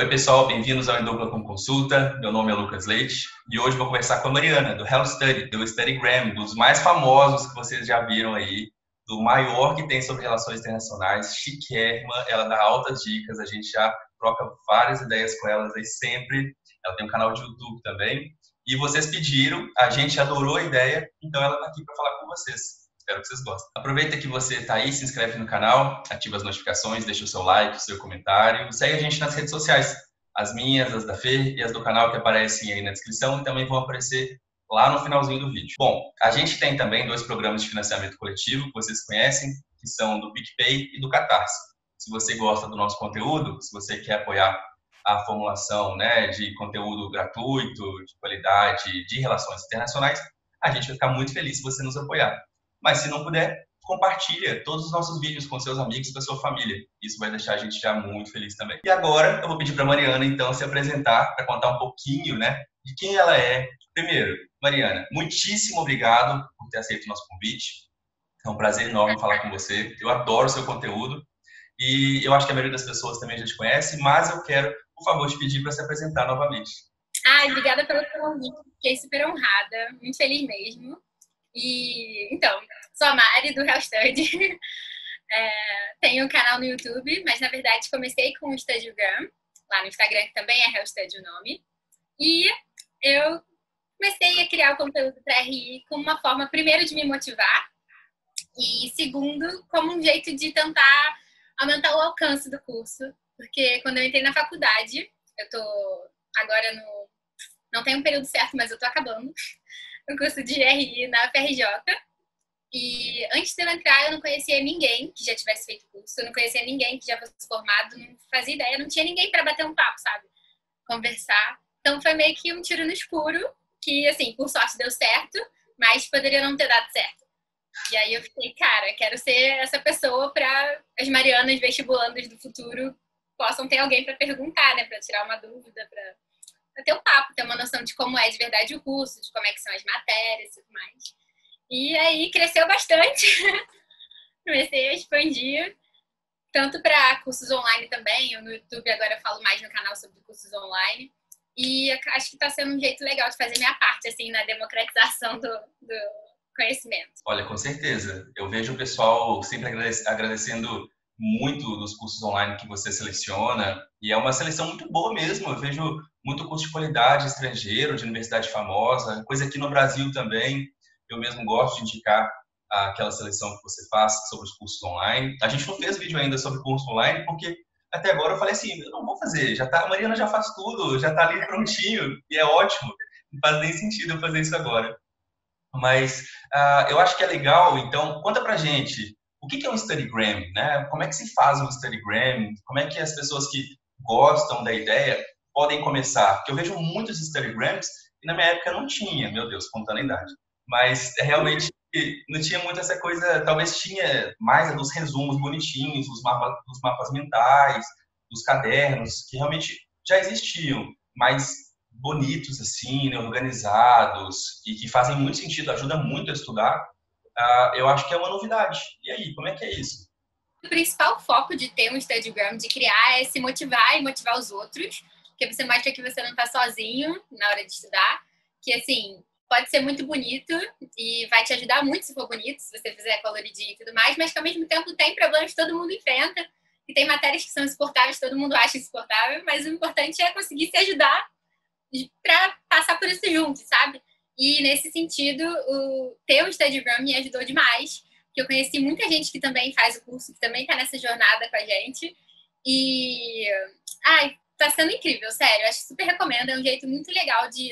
Oi, pessoal, bem-vindos ao Indupla com Consulta. Meu nome é Lucas Leite e hoje vou conversar com a Mariana, do Health Study, do StudyGram, dos mais famosos que vocês já viram aí, do maior que tem sobre relações internacionais, chiquérrima, ela dá altas dicas, a gente já troca várias ideias com elas aí sempre. Ela tem um canal de YouTube também. E vocês pediram, a gente adorou a ideia, então ela está aqui para falar com vocês. Espero que vocês gostem. Aproveita que você está aí, se inscreve no canal, ativa as notificações, deixa o seu like, o seu comentário. Segue a gente nas redes sociais. As minhas, as da Fer e as do canal que aparecem aí na descrição e também vão aparecer lá no finalzinho do vídeo. Bom, a gente tem também dois programas de financiamento coletivo que vocês conhecem, que são do PicPay e do Catarse. Se você gosta do nosso conteúdo, se você quer apoiar a formulação né, de conteúdo gratuito, de qualidade, de relações internacionais, a gente vai ficar muito feliz se você nos apoiar. Mas se não puder, compartilha todos os nossos vídeos com seus amigos, com sua família. Isso vai deixar a gente já muito feliz também. E agora eu vou pedir para Mariana então se apresentar para contar um pouquinho, né, de quem ela é. Primeiro, Mariana, muitíssimo obrigado por ter aceito o nosso convite. É um prazer enorme falar com você. Eu adoro seu conteúdo e eu acho que a maioria das pessoas também já te conhece, mas eu quero, por favor, te pedir para se apresentar novamente. Ai, obrigada pelo convite. Fiquei super honrada, muito feliz mesmo. E então, sou a Mari do Real Study. É, tenho um canal no YouTube, mas na verdade comecei com o Instagram, lá no Instagram, que também é Real Study o nome. E eu comecei a criar o conteúdo para RI como uma forma, primeiro, de me motivar, e segundo, como um jeito de tentar aumentar o alcance do curso. Porque quando eu entrei na faculdade, eu tô agora no. Não tem um período certo, mas eu tô acabando o curso de GRI na FRJ. E antes de eu entrar, eu não conhecia ninguém que já tivesse feito curso, eu não conhecia ninguém que já fosse formado, não fazia ideia, não tinha ninguém para bater um papo, sabe? Conversar. Então foi meio que um tiro no escuro, que assim, por sorte deu certo, mas poderia não ter dado certo. E aí eu fiquei, cara, quero ser essa pessoa para as Marianas vestibulandas do futuro possam ter alguém para perguntar, né, para tirar uma dúvida, para para ter um papo, ter uma noção de como é de verdade o curso, de como é que são as matérias e tudo mais. E aí cresceu bastante. Comecei a expandir, tanto para cursos online também. Eu no YouTube agora falo mais no canal sobre cursos online. E acho que está sendo um jeito legal de fazer minha parte, assim, na democratização do, do conhecimento. Olha, com certeza. Eu vejo o pessoal sempre agradecendo muito dos cursos online que você seleciona e é uma seleção muito boa mesmo. Eu vejo muito curso de qualidade estrangeiro, de universidade famosa, coisa aqui no Brasil também. Eu mesmo gosto de indicar aquela seleção que você faz sobre os cursos online. A gente não fez vídeo ainda sobre curso online porque até agora eu falei assim, eu não vou fazer, já tá, a Mariana já faz tudo, já tá ali prontinho e é ótimo. Não faz nem sentido eu fazer isso agora. Mas uh, eu acho que é legal, então conta pra gente que é um studygram, né? Como é que se faz um studygram? Como é que as pessoas que gostam da ideia podem começar? Porque eu vejo muitos studygrams e na minha época não tinha, meu Deus, contando a idade. Mas é realmente não tinha muito essa coisa, talvez tinha mais dos resumos bonitinhos, os mapas, os mapas mentais, os cadernos, que realmente já existiam, mas bonitos assim, né, organizados e que fazem muito sentido, ajuda muito a estudar uh, eu acho que é uma novidade. E aí, como é que é isso? O principal foco de ter um Instagram, de criar, é se motivar e motivar os outros, porque você mostra que você não está sozinho na hora de estudar, que assim, pode ser muito bonito e vai te ajudar muito se for bonito, se você fizer coloridinho e tudo mais, mas que ao mesmo tempo tem problemas que todo mundo enfrenta, e tem matérias que são insuportáveis, todo mundo acha insuportável, mas o importante é conseguir se ajudar para passar por isso junto, sabe? E nesse sentido, o ter o Instagram me ajudou demais, porque eu conheci muita gente que também faz o curso, que também está nessa jornada com a gente. E ai, tá sendo incrível, sério. Acho que super recomendo, é um jeito muito legal de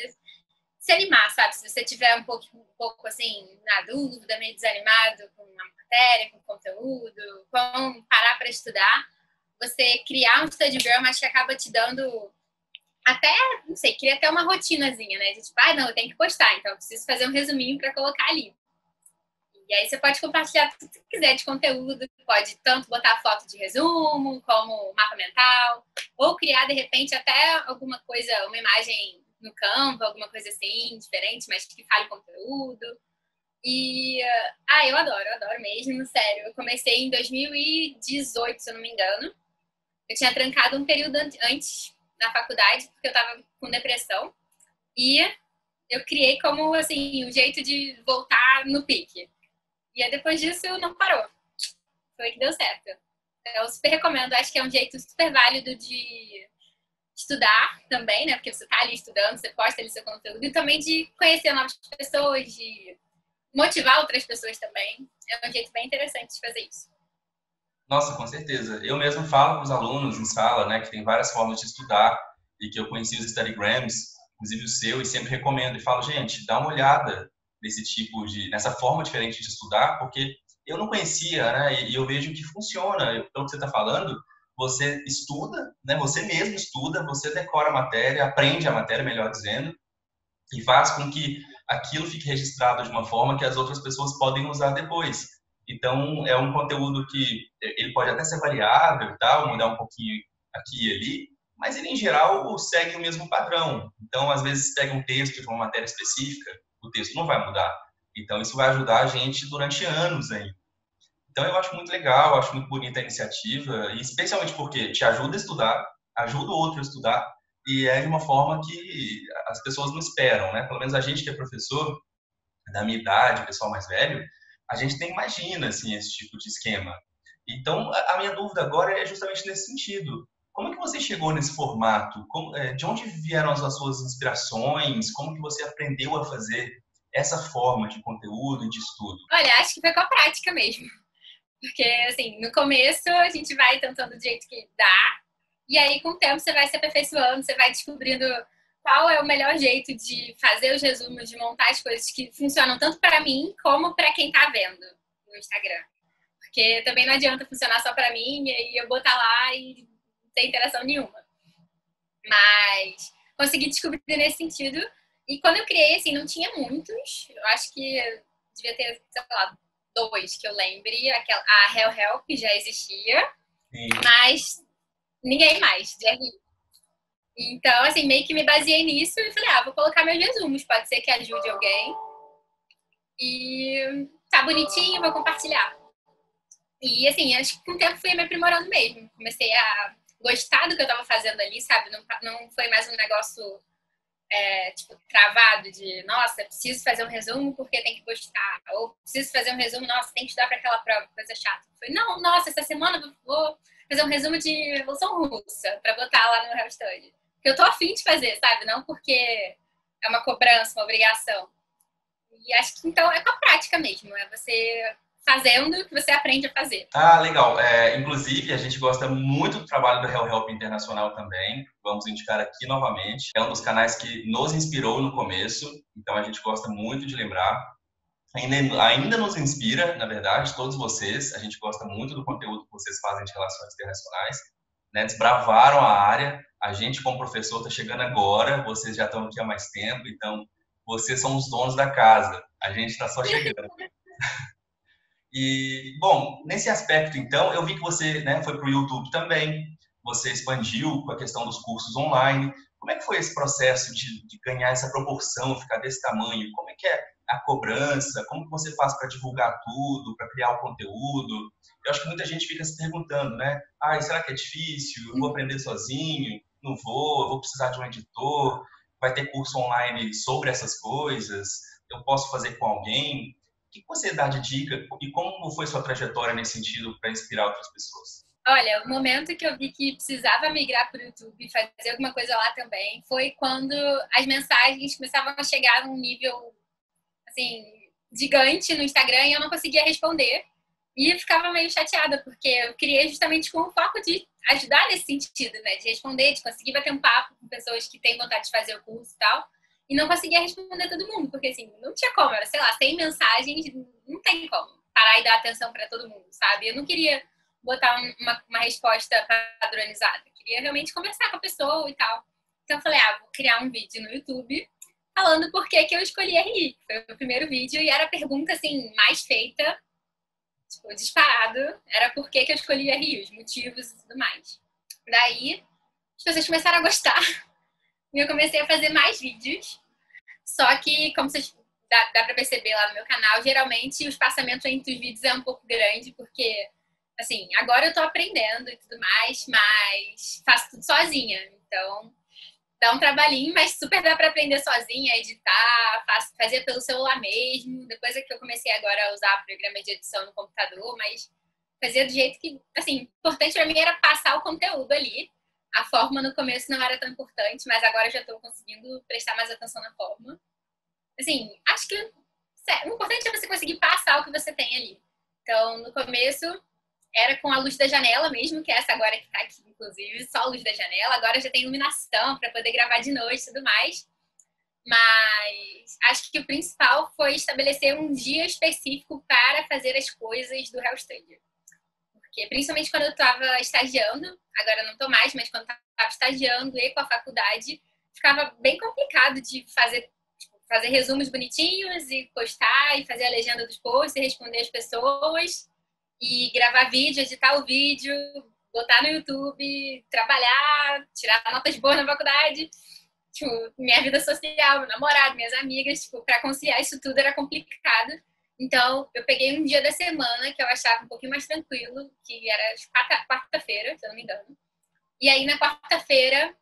se animar, sabe? Se você tiver um pouco, um pouco assim, na dúvida, meio desanimado com a matéria, com o conteúdo, com parar para estudar, você criar um Instagram acho que acaba te dando até, não sei, queria até uma rotinazinha, né? De tipo, ah, não, eu tenho que postar, então eu preciso fazer um resuminho para colocar ali. E aí você pode compartilhar tudo que quiser de conteúdo, pode tanto botar foto de resumo, como mapa mental, ou criar, de repente, até alguma coisa, uma imagem no campo, alguma coisa assim, diferente, mas que fale conteúdo. E, ah, eu adoro, eu adoro mesmo, sério. Eu comecei em 2018, se eu não me engano. Eu tinha trancado um período antes na faculdade, porque eu tava com depressão. E eu criei como, assim, um jeito de voltar no pique. E aí, depois disso, não parou. Foi que deu certo. Eu super recomendo, acho que é um jeito super válido de estudar também, né? Porque você tá ali estudando, você posta ali seu conteúdo. E também de conhecer novas pessoas, de motivar outras pessoas também. É um jeito bem interessante de fazer isso. Nossa, com certeza. Eu mesmo falo com os alunos em sala, né, que tem várias formas de estudar e que eu conheci os studygrams, inclusive o seu, e sempre recomendo e falo, gente, dá uma olhada nesse tipo de, nessa forma diferente de estudar, porque eu não conhecia, né, e eu vejo que funciona. Pelo que você está falando, você estuda, né, você mesmo estuda, você decora a matéria, aprende a matéria, melhor dizendo, e faz com que aquilo fique registrado de uma forma que as outras pessoas podem usar depois. Então, é um conteúdo que ele pode até ser variável e tal, mudar um pouquinho aqui e ali, mas ele, em geral, segue o mesmo padrão. Então, às vezes, pega um texto de uma matéria específica, o texto não vai mudar. Então, isso vai ajudar a gente durante anos aí. Então, eu acho muito legal, acho muito bonita a iniciativa, e especialmente porque te ajuda a estudar, ajuda o outro a estudar, e é de uma forma que as pessoas não esperam, né? Pelo menos a gente que é professor, da minha idade, pessoal mais velho, a gente nem imagina assim esse tipo de esquema. Então, a minha dúvida agora é justamente nesse sentido. Como que você chegou nesse formato? É, de onde vieram as suas inspirações? Como que você aprendeu a fazer essa forma de conteúdo e de estudo? Olha, acho que foi com a prática mesmo. Porque, assim, no começo a gente vai tentando do jeito que dá, e aí com o tempo você vai se aperfeiçoando, você vai descobrindo qual é o melhor jeito de fazer os resumos, de montar as coisas que funcionam tanto para mim como para quem está vendo no Instagram. Porque também não adianta funcionar só para mim e eu botar lá e não ter interação nenhuma. Mas consegui descobrir nesse sentido. E quando eu criei, assim, não tinha muitos. Eu acho que devia ter, sei lá, dois que eu lembre. Aquela, a Hell Help já existia, Sim. mas ninguém mais. De então, assim, meio que me baseei nisso e falei, ah, vou colocar meus resumos, pode ser que ajude alguém. E tá bonitinho, vou compartilhar. E, assim, acho que com o tempo fui me aprimorando mesmo. Comecei a gostar do que eu tava fazendo ali, sabe? Não, não foi mais um negócio, é, tipo, travado de, nossa, preciso fazer um resumo porque tem que gostar. Ou preciso fazer um resumo, nossa, tem que estudar para aquela prova, coisa chata. Foi, não, nossa, essa semana vou fazer um resumo de Revolução Russa para botar lá no Real Study que eu tô afim de fazer, sabe? Não porque é uma cobrança, uma obrigação. E acho que então é com a prática mesmo, é você fazendo que você aprende a fazer. Ah, legal. É, inclusive, a gente gosta muito do trabalho do Hell Help Internacional também. Vamos indicar aqui novamente. É um dos canais que nos inspirou no começo, então a gente gosta muito de lembrar. Ainda, ainda nos inspira, na verdade, todos vocês. A gente gosta muito do conteúdo que vocês fazem de relações internacionais. Né? Desbravaram a área a gente, como professor, está chegando agora, vocês já estão aqui há mais tempo, então vocês são os donos da casa, a gente está só chegando. e, bom, nesse aspecto, então, eu vi que você né, foi para o YouTube também, você expandiu com a questão dos cursos online. Como é que foi esse processo de, de ganhar essa proporção, ficar desse tamanho? Como é que é a cobrança? Como que você faz para divulgar tudo, para criar o conteúdo? Eu acho que muita gente fica se perguntando, né? Ah, será que é difícil? Eu vou aprender sozinho? Não vou, vou precisar de um editor, vai ter curso online sobre essas coisas, eu posso fazer com alguém. O que você dá de dica e como foi sua trajetória nesse sentido para inspirar outras pessoas? Olha, o momento que eu vi que precisava migrar para o YouTube e fazer alguma coisa lá também foi quando as mensagens começavam a chegar num nível assim gigante no Instagram e eu não conseguia responder. E ficava meio chateada, porque eu criei justamente com o foco de ajudar nesse sentido, né? De responder, de conseguir bater um papo com pessoas que têm vontade de fazer o curso e tal. E não conseguia responder todo mundo, porque assim, não tinha como, era, sei lá, 100 mensagens, não tem como parar e dar atenção para todo mundo, sabe? Eu não queria botar uma, uma resposta padronizada, eu queria realmente conversar com a pessoa e tal. Então eu falei, ah, vou criar um vídeo no YouTube falando por que, que eu escolhi RI. Foi o primeiro vídeo e era a pergunta assim mais feita tipo, disparado, era por que, eu escolhi a Rio, os motivos e tudo mais. Daí, as pessoas começaram a gostar e eu comecei a fazer mais vídeos. Só que, como vocês dá, dá pra perceber lá no meu canal, geralmente o espaçamento entre os vídeos é um pouco grande, porque assim, agora eu tô aprendendo e tudo mais, mas faço tudo sozinha. Então, dá um trabalhinho, mas super dá para aprender sozinha, editar, fazer pelo celular mesmo. Depois é que eu comecei agora a usar programa de edição no computador, mas fazia do jeito que, assim, importante para mim era passar o conteúdo ali. A forma no começo não era tão importante, mas agora já estou conseguindo prestar mais atenção na forma. Assim, acho que o importante é você conseguir passar o que você tem ali. Então, no começo, era com a luz da janela mesmo, que é essa agora que está aqui, inclusive, só luz da janela. Agora já tem iluminação para poder gravar de noite e tudo mais. Mas acho que o principal foi estabelecer um dia específico para fazer as coisas do Hell Studio. Porque principalmente quando eu estava estagiando, agora não estou mais, mas quando estava estagiando e com a faculdade, ficava bem complicado de fazer tipo, fazer resumos bonitinhos e postar e fazer a legenda dos posts e responder as pessoas e gravar vídeo, editar o vídeo, botar no YouTube, trabalhar, tirar notas boas na faculdade. Tipo, minha vida social, meu namorado, minhas amigas, tipo, para conciliar isso tudo era complicado. Então, eu peguei um dia da semana que eu achava um pouquinho mais tranquilo, que era quarta-feira, se eu não me engano. E aí, na quarta-feira,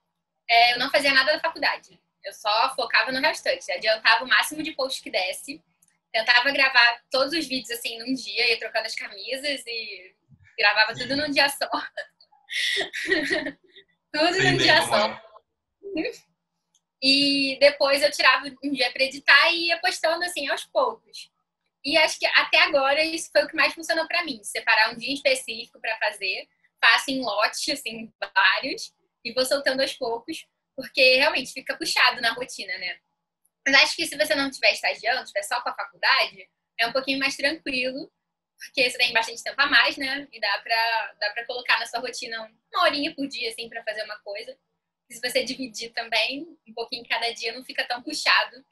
é, eu não fazia nada da faculdade. Eu só focava no restante. Adiantava o máximo de post que desse tentava gravar todos os vídeos assim num dia, ia trocando as camisas e gravava tudo num dia só. tudo Sim, num dia só. E depois eu tirava um dia para editar e ia postando assim aos poucos. E acho que até agora isso foi o que mais funcionou para mim, separar um dia específico para fazer, faço em lotes assim vários e vou soltando aos poucos, porque realmente fica puxado na rotina, né? Mas acho que se você não estiver estagiando, estiver só com a faculdade, é um pouquinho mais tranquilo, porque você tem bastante tempo a mais, né? E dá pra, dá pra colocar na sua rotina uma horinha por dia, assim, pra fazer uma coisa. E se você dividir também, um pouquinho cada dia, não fica tão puxado,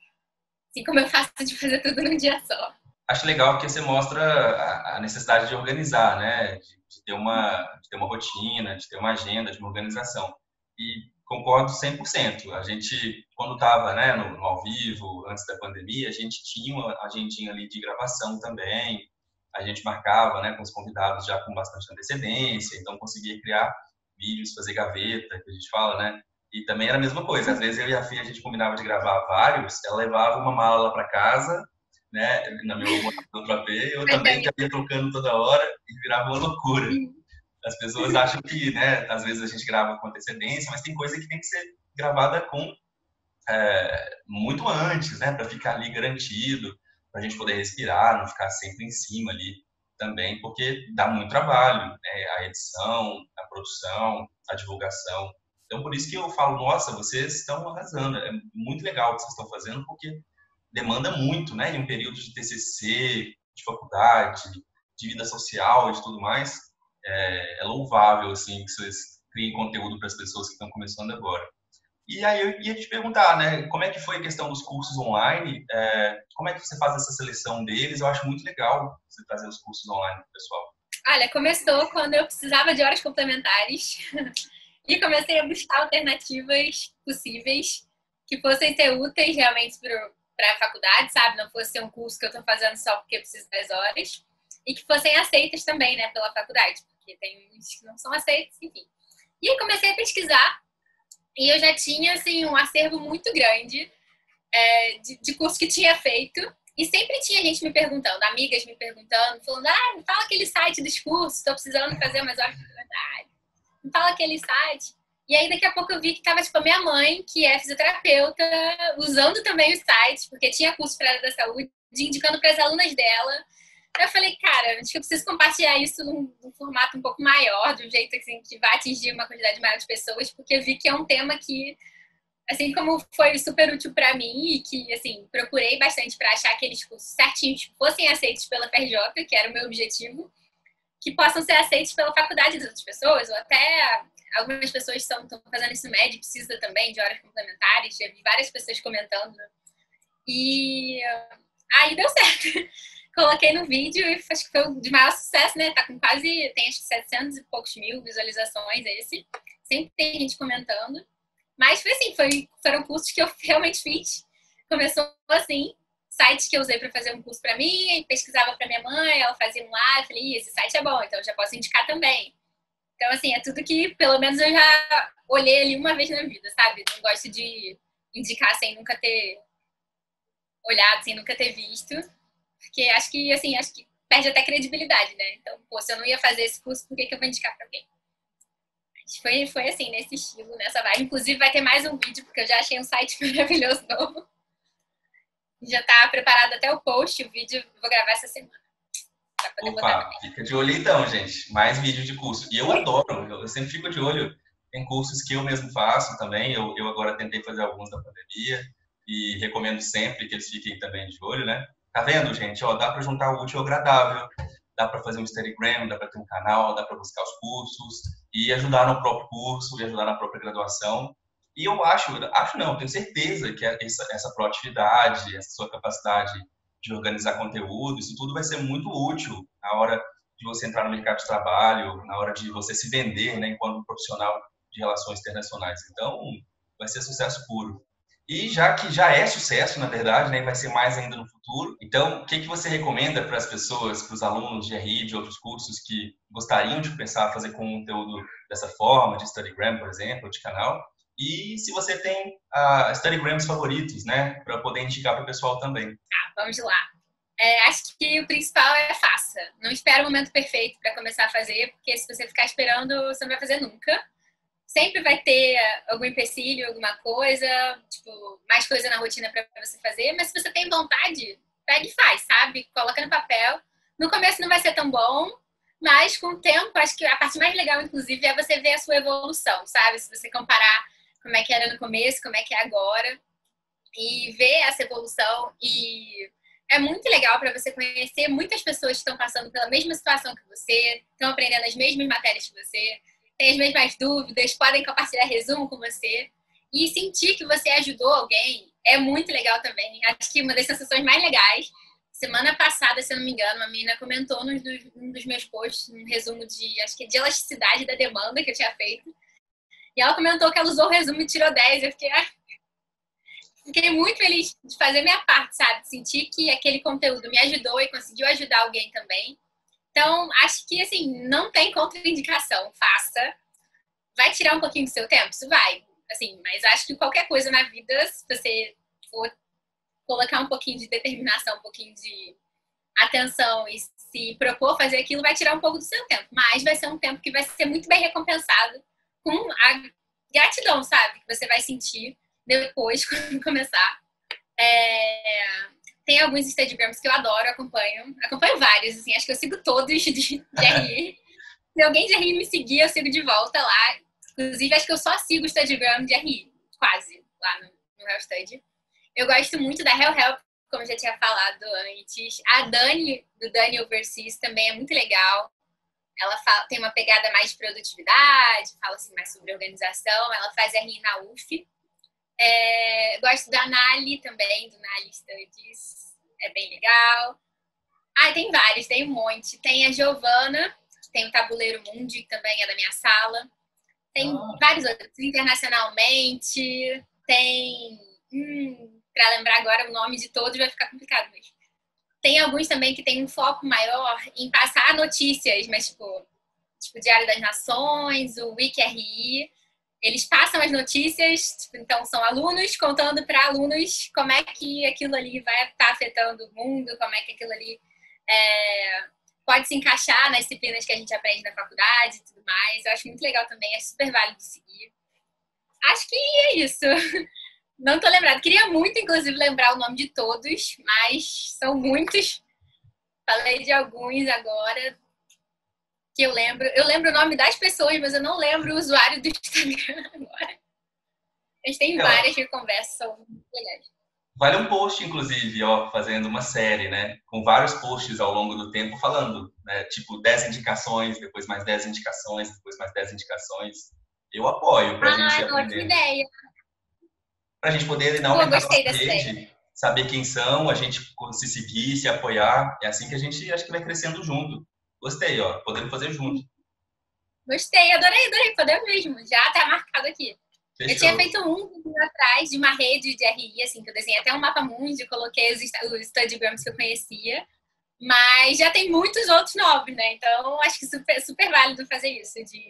assim como eu faço de fazer tudo num dia só. Acho legal porque você mostra a necessidade de organizar, né? De, de ter uma, de ter uma rotina, de ter uma agenda, de uma organização. E concordo 100%. A gente, quando estava né, no, no, ao vivo, antes da pandemia, a gente tinha uma agendinha ali de gravação também. A gente marcava né, com os convidados já com bastante antecedência, então conseguia criar vídeos, fazer gaveta, que a gente fala, né? E também era a mesma coisa. Às vezes eu e a Fia, a gente combinava de gravar vários, ela levava uma mala para casa, né, na meu outro AP, eu também ia trocando toda hora e virava uma loucura. As pessoas acham que, né, às vezes a gente grava com antecedência, mas tem coisa que tem que ser gravada com é, muito antes, né, para ficar ali garantido, para a gente poder respirar, não ficar sempre em cima ali também, porque dá muito trabalho, né, a edição, a produção, a divulgação. Então, por isso que eu falo, nossa, vocês estão arrasando, é muito legal o que vocês estão fazendo, porque demanda muito, né, em um período de TCC, de faculdade, de vida social e de tudo mais, é, é louvável assim que vocês criem conteúdo para as pessoas que estão começando agora. E aí eu ia te perguntar, né, como é que foi a questão dos cursos online? É, como é que você faz essa seleção deles? Eu acho muito legal você trazer os cursos online para o pessoal. Olha, começou quando eu precisava de horas complementares e comecei a buscar alternativas possíveis que fossem ser úteis realmente para a faculdade, sabe? Não fosse um curso que eu estou fazendo só porque eu preciso das horas e que fossem aceitas também, né, pela faculdade porque tem uns que não são aceitos, enfim. E aí comecei a pesquisar e eu já tinha, assim, um acervo muito grande é, de, de curso que tinha feito. E sempre tinha gente me perguntando, amigas me perguntando, falando, ah, me fala aquele site dos cursos, estou precisando fazer umas horas de verdade. Me fala aquele site. E aí, daqui a pouco, eu vi que tava, tipo, a minha mãe, que é fisioterapeuta, usando também o site, porque tinha curso para área da saúde, indicando para as alunas dela. Eu falei, cara, acho que eu preciso compartilhar isso num, num, formato um pouco maior, de um jeito assim, que vai atingir uma quantidade maior de pessoas, porque eu vi que é um tema que, assim como foi super útil para mim e que, assim, procurei bastante para achar aqueles cursos certinhos que fossem aceitos pela FRJ, que era o meu objetivo, que possam ser aceitos pela faculdade das outras pessoas, ou até algumas pessoas estão, fazendo isso médio, precisa também de horas complementares, já vi várias pessoas comentando. E aí deu certo coloquei no vídeo e acho que foi o de maior sucesso, né? Tá com quase, tem acho que 700 e poucos mil visualizações esse. Sempre tem gente comentando. Mas foi assim, foi, foram cursos que eu realmente fiz. Começou assim, sites que eu usei para fazer um curso para mim, pesquisava para minha mãe, ela fazia um eu falei, esse site é bom, então já posso indicar também. Então, assim, é tudo que pelo menos eu já olhei ali uma vez na vida, sabe? Não gosto de indicar sem nunca ter olhado, sem nunca ter visto. Porque acho que, assim, acho que perde até credibilidade, né? Então, pô, se eu não ia fazer esse curso, por que, que eu vou indicar pra alguém? Foi, foi assim, nesse estilo, nessa vibe. Inclusive, vai ter mais um vídeo, porque eu já achei um site maravilhoso novo. Já tá preparado até o post, o vídeo vou gravar essa semana. Opa, fica de olho então, gente. Mais vídeo de curso. E eu adoro, eu sempre fico de olho. Tem cursos que eu mesmo faço também. Eu, eu agora tentei fazer alguns da pandemia e recomendo sempre que eles fiquem também de olho, né? Tá vendo, gente? Ó, dá para juntar o útil ao agradável. Dá para fazer um Instagram, dá para ter um canal, dá para buscar os cursos e ajudar no próprio curso e ajudar na própria graduação. E eu acho, acho não, tenho certeza que essa, essa proatividade, essa sua capacidade de organizar conteúdo, isso tudo vai ser muito útil na hora de você entrar no mercado de trabalho, na hora de você se vender, né, enquanto profissional de relações internacionais. Então, vai ser sucesso puro. E já que já é sucesso, na verdade, né, vai ser mais ainda no futuro. Então, o que, que você recomenda para as pessoas, para os alunos de RI, de outros cursos que gostariam de começar a fazer conteúdo dessa forma, de Studygram, por exemplo, de canal? E se você tem uh, Studygrams favoritos, né, para poder indicar para o pessoal também. Tá, vamos lá. É, acho que o principal é faça. Não espera o momento perfeito para começar a fazer, porque se você ficar esperando, você não vai fazer nunca sempre vai ter algum empecilho, alguma coisa, tipo, mais coisa na rotina para você fazer, mas se você tem vontade, pega e faz, sabe? Coloca no papel. No começo não vai ser tão bom, mas com o tempo, acho que a parte mais legal, inclusive, é você ver a sua evolução, sabe? Se você comparar como é que era no começo, como é que é agora, e ver essa evolução. E é muito legal para você conhecer muitas pessoas que estão passando pela mesma situação que você, estão aprendendo as mesmas matérias que você têm as mesmas dúvidas, podem compartilhar resumo com você. E sentir que você ajudou alguém é muito legal também. Acho que uma das sensações mais legais. Semana passada, se eu não me engano, uma menina comentou num dos, num dos meus posts, um resumo de, acho que de elasticidade da demanda que eu tinha feito. E ela comentou que ela usou o resumo e tirou 10. Eu fiquei, ah, fiquei muito feliz de fazer minha parte, sabe? Sentir que aquele conteúdo me ajudou e conseguiu ajudar alguém também. Então, acho que, assim, não tem contraindicação. Faça. Vai tirar um pouquinho do seu tempo? Isso vai. Assim, mas acho que qualquer coisa na vida, se você for colocar um pouquinho de determinação, um pouquinho de atenção e se propor fazer aquilo, vai tirar um pouco do seu tempo. Mas vai ser um tempo que vai ser muito bem recompensado com a gratidão, sabe? Que você vai sentir depois, quando começar. É... Tem alguns Instagrams que eu adoro, acompanho. Acompanho vários, assim, acho que eu sigo todos de, de RI. Se alguém de RI me seguir, eu sigo de volta lá. Inclusive, acho que eu só sigo o Instagram de RI, quase, lá no, no Hell Study. Eu gosto muito da Hell Help, como eu já tinha falado antes. A Dani, do Dani Overseas, também é muito legal. Ela fala, tem uma pegada mais de produtividade, fala assim, mais sobre organização. Ela faz RI na UF. É, gosto da Nali também, do Nali Studies. É bem legal. Ah, tem vários, tem um monte. Tem a Giovana, que tem o Tabuleiro Mundi, que também é da minha sala. Tem oh. vários outros, internacionalmente. Tem. Hum, para lembrar agora o nome de todos vai ficar complicado mesmo. Tem alguns também que tem um foco maior em passar notícias, mas tipo, tipo Diário das Nações, o WikiRI eles passam as notícias, tipo, então são alunos contando para alunos como é que aquilo ali vai estar tá afetando o mundo, como é que aquilo ali é, pode se encaixar nas disciplinas que a gente aprende na faculdade e tudo mais. Eu acho muito legal também, é super válido seguir. Acho que é isso. Não tô lembrado. Queria muito, inclusive, lembrar o nome de todos, mas são muitos. Falei de alguns agora que eu lembro. Eu lembro o nome das pessoas, mas eu não lembro o usuário do Instagram agora. A gente tem várias que conversam, legais. Vale um post, inclusive, ó, fazendo uma série, né? Com vários posts ao longo do tempo falando, né? Tipo, 10 indicações, depois mais 10 indicações, depois mais 10 indicações. Eu apoio pra ah, gente aprender. Ótima ideia. Pra gente poder não aumentar nossa rede, saber quem são, a gente se seguir, se apoiar. É assim que a gente acho que vai crescendo junto. Gostei, ó. Podemos fazer junto. Gostei, adorei, adorei. Podemos mesmo. Já tá marcado aqui. Fechou. Eu tinha feito um atrás de uma rede de RI, assim, que eu desenhei até um mapa mundi, coloquei os, os studygrams que eu conhecia. Mas já tem muitos outros novos, né? Então, acho que super, super válido fazer isso, de,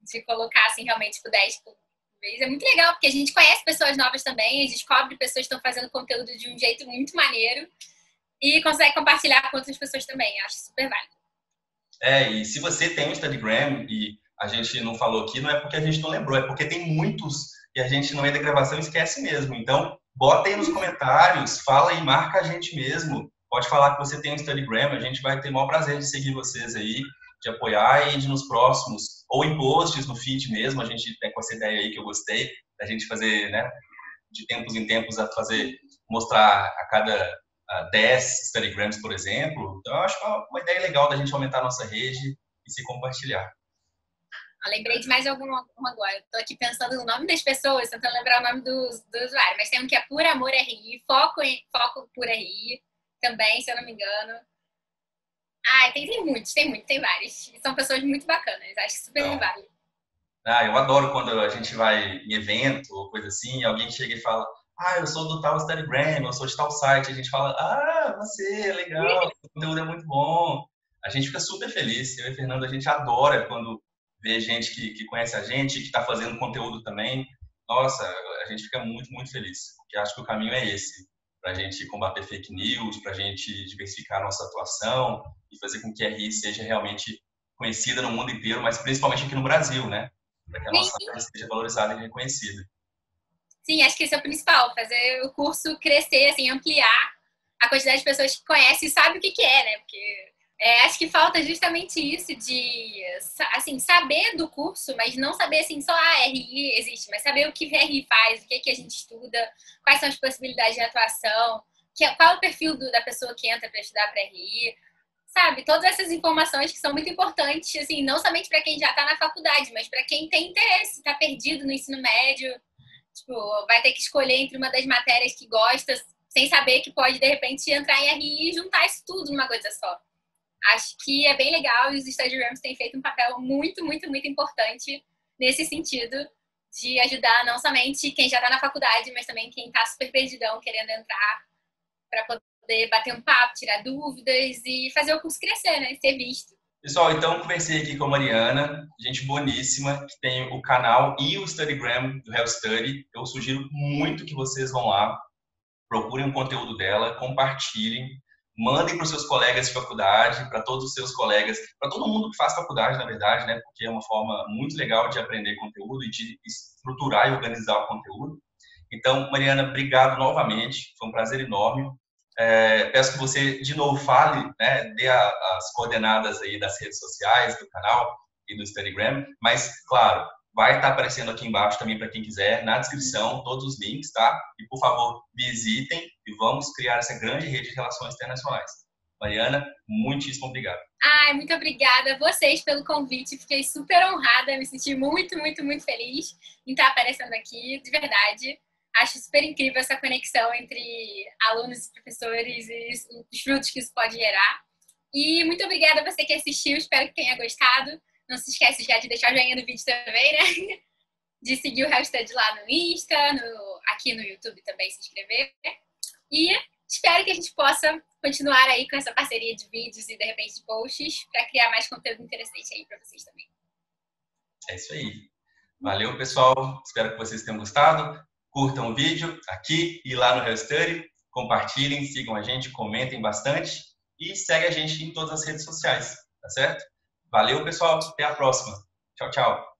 de colocar, assim, realmente, tipo, 10 por vez. É muito legal, porque a gente conhece pessoas novas também, a gente descobre pessoas que estão fazendo conteúdo de um jeito muito maneiro e consegue compartilhar com outras pessoas também. Acho super válido. É, e se você tem um Instagram e a gente não falou aqui, não é porque a gente não lembrou, é porque tem muitos e a gente no meio da gravação esquece mesmo. Então, bota aí nos comentários, fala e marca a gente mesmo. Pode falar que você tem um Instagram, a gente vai ter o maior prazer de seguir vocês aí, de apoiar e de nos próximos, ou em posts no feed mesmo, a gente tem com essa ideia aí que eu gostei, da gente fazer, né, de tempos em tempos a fazer, mostrar a cada 10 Instagrams, por exemplo. Então, eu acho uma ideia legal da gente aumentar a nossa rede e se compartilhar. Eu lembrei de mais algum, agora. Estou aqui pensando no nome das pessoas, tentando lembrar o nome do, do usuário. Mas tem um que é Por Amor RI, Foco, em, Foco Por RI, também, se eu não me engano. Ah, tem, tem muitos, tem muitos, tem vários. São pessoas muito bacanas, acho que super válido. Ah, eu adoro quando a gente vai em evento ou coisa assim, alguém chega e fala, ah, eu sou do tal Instagram, eu sou de tal site. A gente fala, ah, você, legal, o conteúdo é muito bom. A gente fica super feliz. Eu e a Fernanda, a gente adora quando ver gente que, que conhece a gente, que está fazendo conteúdo também. Nossa, a gente fica muito, muito feliz, porque acho que o caminho é esse, para a gente combater fake news, para a gente diversificar a nossa atuação e fazer com que a RI seja realmente conhecida no mundo inteiro, mas principalmente aqui no Brasil, né? Para que a nossa marca seja valorizada e reconhecida. Sim, acho que isso é o principal, fazer o curso crescer, assim, ampliar a quantidade de pessoas que conhecem e sabem o que, que é, né? Porque é, acho que falta justamente isso de assim, saber do curso, mas não saber assim, só a ah, RI existe, mas saber o que a RI faz, o que, é que a gente estuda, quais são as possibilidades de atuação, que, qual é o perfil do, da pessoa que entra para estudar para RI, sabe? Todas essas informações que são muito importantes, assim, não somente para quem já está na faculdade, mas para quem tem interesse, está perdido no ensino médio, tipo, vai ter que escolher entre uma das matérias que gosta, sem saber que pode, de repente, entrar em RI e juntar isso tudo numa coisa só acho que é bem legal e os rooms têm feito um papel muito, muito, muito importante nesse sentido de ajudar não somente quem já está na faculdade, mas também quem está super perdidão querendo entrar para poder bater um papo, tirar dúvidas e fazer o curso crescer, né? Ser visto. Pessoal, então conversei aqui com a Mariana, gente boníssima, que tem o canal e o Studygram do Health Study. Eu sugiro muito que vocês vão lá, procurem o conteúdo dela, compartilhem mandem para os seus colegas de faculdade, para todos os seus colegas, para todo mundo que faz faculdade, na verdade, né? Porque é uma forma muito legal de aprender conteúdo e de estruturar e organizar o conteúdo. Então, Mariana, obrigado novamente, foi um prazer enorme. É, peço que você de novo fale, né, dê a, as coordenadas aí das redes sociais, do canal e do Instagram, mas, claro, Vai estar aparecendo aqui embaixo também para quem quiser, na descrição, todos os links, tá? E, por favor, visitem e vamos criar essa grande rede de relações internacionais. Mariana, muitíssimo obrigado. Ai, muito obrigada a vocês pelo convite. Fiquei super honrada, me senti muito, muito, muito feliz em estar aparecendo aqui, de verdade. Acho super incrível essa conexão entre alunos e professores e os frutos que isso pode gerar. E muito obrigada a você que assistiu, espero que tenha gostado. Não se esquece já de deixar o joinha no vídeo também, né? De seguir o hashtag lá no Insta, no, aqui no YouTube também se inscrever. E espero que a gente possa continuar aí com essa parceria de vídeos e de repente de posts para criar mais conteúdo interessante aí para vocês também. É isso aí. Valeu, pessoal. Espero que vocês tenham gostado. Curtam o vídeo aqui e lá no Study. Compartilhem, sigam a gente, comentem bastante e segue a gente em todas as redes sociais, tá certo? Valeu, pessoal. Até a próxima. Tchau, tchau.